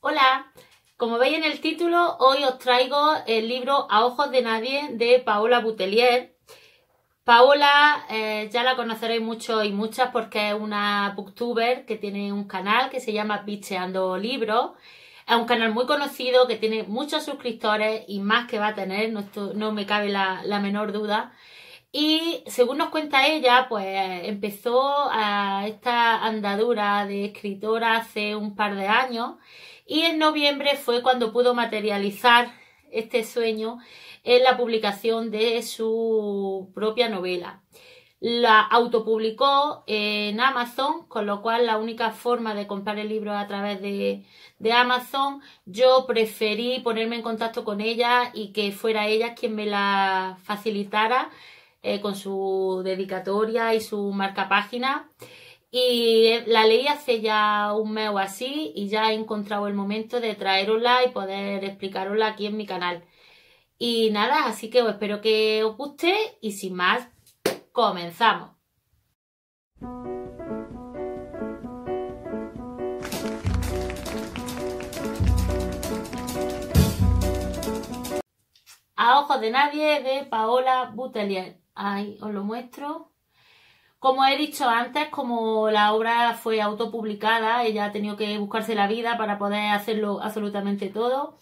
Hola, como veis en el título, hoy os traigo el libro A Ojos de Nadie de Paola Butelier. Paola eh, ya la conoceréis muchos y muchas porque es una booktuber que tiene un canal que se llama Picheando Libros. Es un canal muy conocido que tiene muchos suscriptores y más que va a tener, no, no me cabe la, la menor duda. Y según nos cuenta ella, pues empezó a esta andadura de escritora hace un par de años y en noviembre fue cuando pudo materializar este sueño en la publicación de su propia novela. La autopublicó en Amazon, con lo cual la única forma de comprar el libro a través de, Amazon, yo preferí ponerme en contacto con ella y que fuera ella quien me la facilitara eh, con su dedicatoria y su marca página. Y la leí hace ya un mes o así y ya he encontrado el momento de traerosla y poder explicarosla aquí en mi canal. Y nada, así que espero que os guste y sin más, comenzamos. A ojos de nadie de Paola Butelier. Ahí os lo muestro. Como he dicho antes, como la obra fue autopublicada, ella ha tenido que buscarse la vida para poder hacerlo absolutamente todo.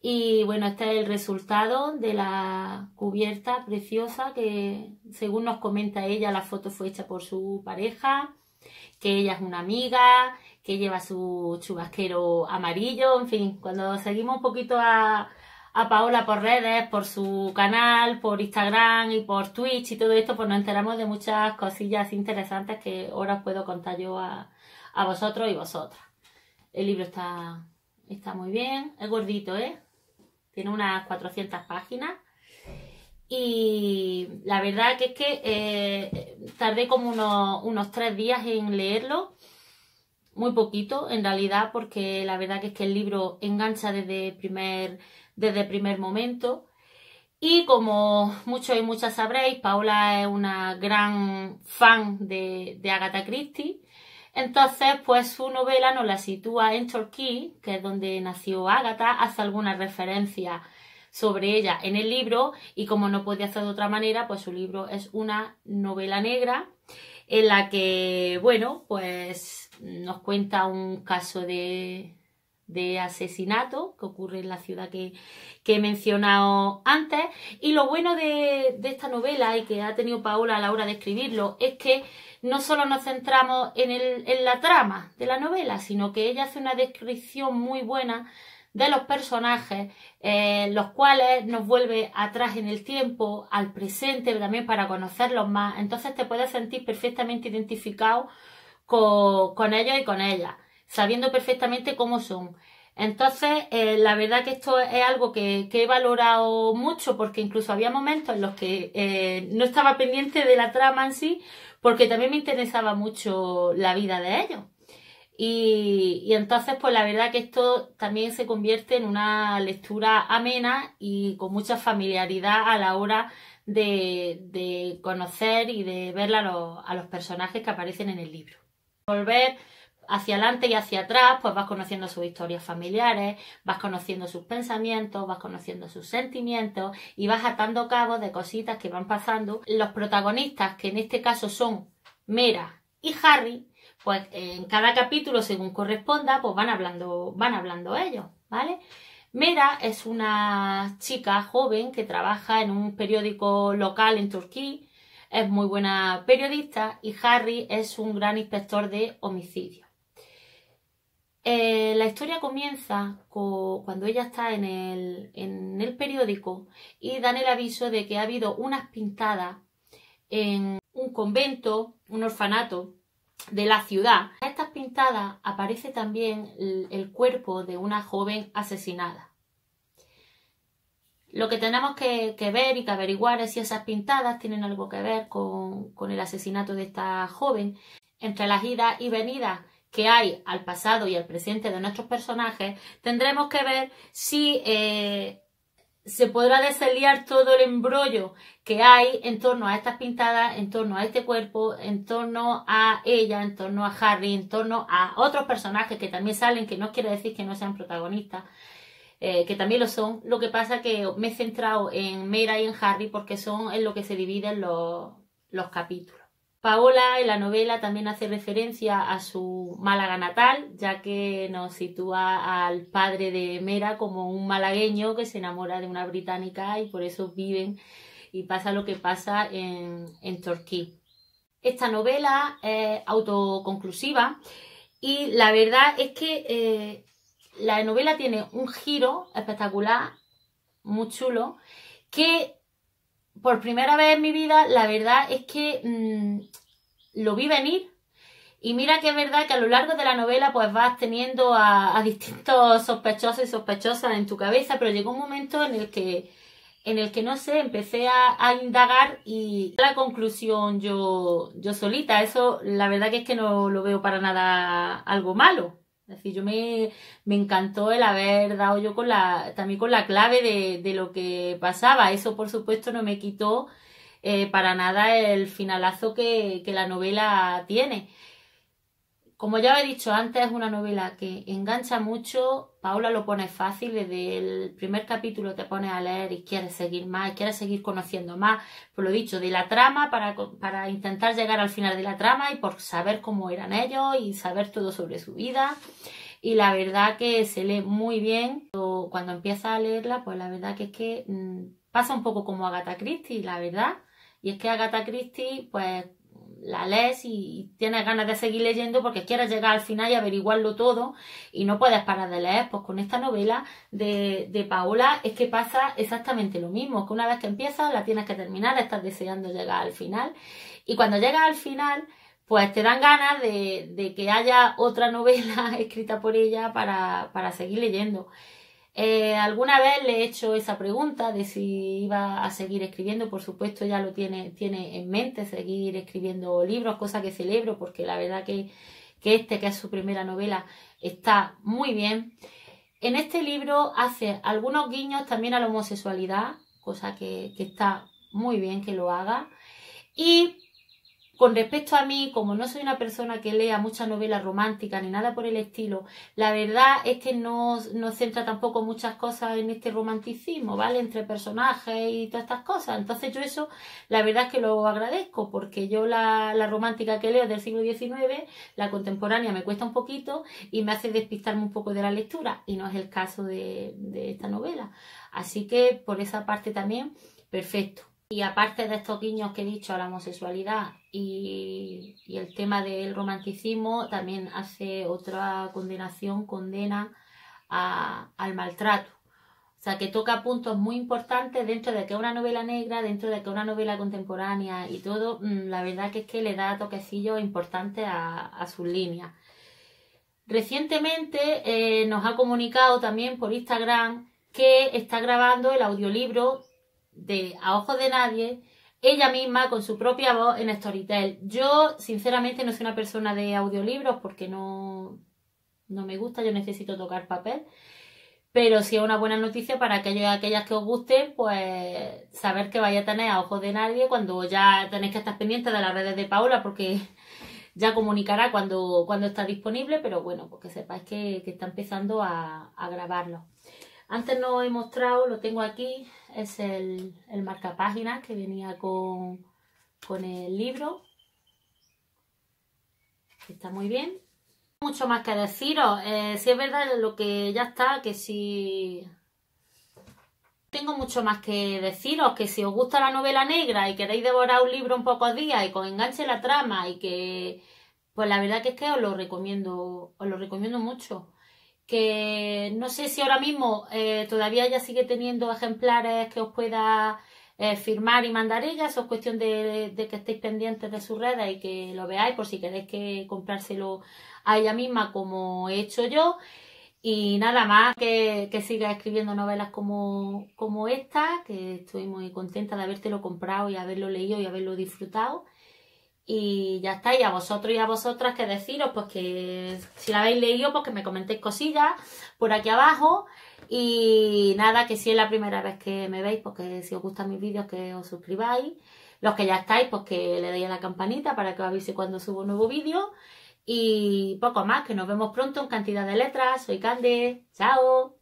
Y bueno, este es el resultado de la cubierta preciosa que, según nos comenta ella, la foto fue hecha por su pareja, que ella es una amiga, que lleva su chubasquero amarillo, en fin, cuando seguimos un poquito a, a Paola por redes, por su canal, por Instagram y por Twitch y todo esto, pues nos enteramos de muchas cosillas interesantes que ahora os puedo contar yo a, vosotros y vosotras. El libro está, está muy bien, es gordito, ¿eh? Tiene unas 400 páginas. Y la verdad que es que eh, tardé como unos, unos tres días en leerlo muy poquito en realidad porque la verdad que es que el libro engancha desde primer desde primer momento. Y como muchos y muchas sabréis, Paula es una gran fan de, de Agatha Christie. Entonces, pues su novela nos la sitúa en Torquay, que es donde nació Agatha, hace algunas referencias sobre ella en el libro y como no podía hacer de otra manera, pues su libro es una novela negra en la que, bueno, pues nos cuenta un caso de, de asesinato que ocurre en la ciudad que, he mencionado antes. Y lo bueno de, esta novela y que ha tenido Paola a la hora de escribirlo es que no solo nos centramos en, el, en la trama de la novela, sino que ella hace una descripción muy buena de los personajes, eh, los cuales nos vuelve atrás en el tiempo, al presente también para conocerlos más. Entonces te puedes sentir perfectamente identificado con, ellos y con ellas sabiendo perfectamente cómo son. Entonces, eh, la verdad que esto es algo que, he valorado mucho porque incluso había momentos en los que eh, no estaba pendiente de la trama en sí porque también me interesaba mucho la vida de ellos. Y, entonces, pues la verdad que esto también se convierte en una lectura amena y con mucha familiaridad a la hora de, conocer y de ver a los, a los personajes que aparecen en el libro. Volver hacia adelante y hacia atrás, pues vas conociendo sus historias familiares, vas conociendo sus pensamientos, vas conociendo sus sentimientos y vas atando cabos de cositas que van pasando. Los protagonistas, que en este caso son Mera y Harry, pues en cada capítulo, según corresponda, pues van hablando, van hablando ellos, ¿vale? Mera es una chica joven que trabaja en un periódico local en Turquía, es muy buena periodista y Harry es un gran inspector de homicidios. Eh, la historia comienza cuando ella está en el, periódico y dan el aviso de que ha habido unas pintadas en un convento, un orfanato de la ciudad. En estas pintadas aparece también el, cuerpo de una joven asesinada. Lo que tenemos que, ver y que averiguar es si esas pintadas tienen algo que ver con, el asesinato de esta joven. Entre las idas y venidas que hay al pasado y al presente de nuestros personajes, tendremos que ver si eh, se podrá desaliar todo el embrollo que hay en torno a estas pintadas, en torno a este cuerpo, en torno a ella, en torno a Harry, en torno a otros personajes que también salen, que no quiere decir que no sean protagonistas, eh, que también lo son. Lo que pasa que me he centrado en Mera y en Harry porque son en lo que se dividen los, los capítulos. Paola en la novela también hace referencia a su Málaga natal, ya que nos sitúa al padre de Mera como un malagueño que se enamora de una británica y por eso viven y pasa lo que pasa en, en Torquay. Esta novela es autoconclusiva y la verdad es que eh, la novela tiene un giro espectacular, muy chulo, que por primera vez en mi vida, la verdad es que mm, lo vi venir. Y mira que es verdad que a lo largo de la novela pues vas teniendo a, distintos sospechosos y sospechosas en tu cabeza, pero llegó un momento en el que, en el que no sé, empecé a, indagar y la conclusión yo, yo solita. Eso la verdad que es que no lo veo para nada algo malo. Yo me, me encantó el haber dado yo con la, también con la clave de, de lo que pasaba. Eso, por supuesto, no me quitó eh, para nada el finalazo que, que la novela tiene. Como ya he dicho antes, es una novela que engancha mucho. Paula lo pone fácil, desde el primer capítulo te pones a leer y quieres seguir más, y quieres seguir conociendo más. Por lo dicho, de la trama, para, para intentar llegar al final de la trama y por saber cómo eran ellos y saber todo sobre su vida. Y la verdad que se lee muy bien. Cuando empiezas a leerla, pues la verdad que es que mm, pasa un poco como Agatha Christie, la verdad. Y es que Agatha Christie, pues la lees y tienes ganas de seguir leyendo porque quieres llegar al final y averiguarlo todo y no puedes parar de leer. Pues con esta novela de, de Paola es que pasa exactamente lo mismo, que una vez que empiezas la tienes que terminar, estás deseando llegar al final y cuando llegas al final pues te dan ganas de, de que haya otra novela escrita por ella para, para seguir leyendo. Eh, alguna vez le he hecho esa pregunta de si iba a seguir escribiendo, por supuesto ya lo tiene, tiene en mente, seguir escribiendo libros, cosa que celebro porque la verdad que, que este, que es su primera novela, está muy bien. En este libro hace algunos guiños también a la homosexualidad, cosa que, que está muy bien que lo haga. Y con respecto a mí, como no soy una persona que lea muchas novelas románticas ni nada por el estilo, la verdad es que no, no centra tampoco muchas cosas en este romanticismo, ¿vale? Entre personajes y todas estas cosas. Entonces yo eso, la verdad es que lo agradezco, porque yo la, la romántica que leo del siglo XIX, la contemporánea me cuesta un poquito y me hace despistarme un poco de la lectura, y no es el caso de, de esta novela. Así que por esa parte también, perfecto. Y aparte de estos guiños que he dicho a la homosexualidad y, el tema del romanticismo, también hace otra condenación, condena al maltrato. O sea, que toca puntos muy importantes dentro de que una novela negra, dentro de que una novela contemporánea y todo, mm, la verdad que es que le da toquecillos importantes a, a sus líneas. Recientemente eh, nos ha comunicado también por Instagram que está grabando el audiolibro de A Ojos de Nadie, ella misma con su propia voz en Storytel. Yo, sinceramente, no soy una persona de audiolibros porque no, no me gusta, yo necesito tocar papel. Pero sí es una buena noticia para aquellos y aquellas que os gusten, pues saber que vaya a tener a ojos de nadie cuando ya tenéis que estar pendientes de las redes de Paula, porque ya comunicará cuando, cuando está disponible, pero bueno, pues que sepáis que, está empezando a, a grabarlo. Antes no he mostrado, lo tengo aquí, es el, el marcapáginas que venía con, con el libro. Está muy bien. Mucho más que deciros. Eh, si es verdad lo que ya está, que si... Tengo mucho más que deciros, que si os gusta la novela negra y queréis devorar un libro en pocos días y con enganche la trama y que... Pues la verdad que es que os lo recomiendo, os lo recomiendo mucho que no sé si ahora mismo eh, todavía ella sigue teniendo ejemplares que os pueda eh, firmar y mandar ella, eso es cuestión de, que estéis pendientes de sus redes y que lo veáis por si queréis que comprárselo a ella misma como he hecho yo. Y nada más que, que siga escribiendo novelas como, como esta, que estoy muy contenta de habértelo comprado y haberlo leído y haberlo disfrutado. Y ya está, y a vosotros y a vosotras que deciros, pues que si la habéis leído, pues que me comentéis cosillas por aquí abajo. Y nada, que si es la primera vez que me veis, pues si os gustan mis vídeos, que os suscribáis. Los que ya estáis, pues que le deis a la campanita para que os avise cuando subo nuevo vídeo. Y poco más, que nos vemos pronto en cantidad de letras. Soy Cande. Chao.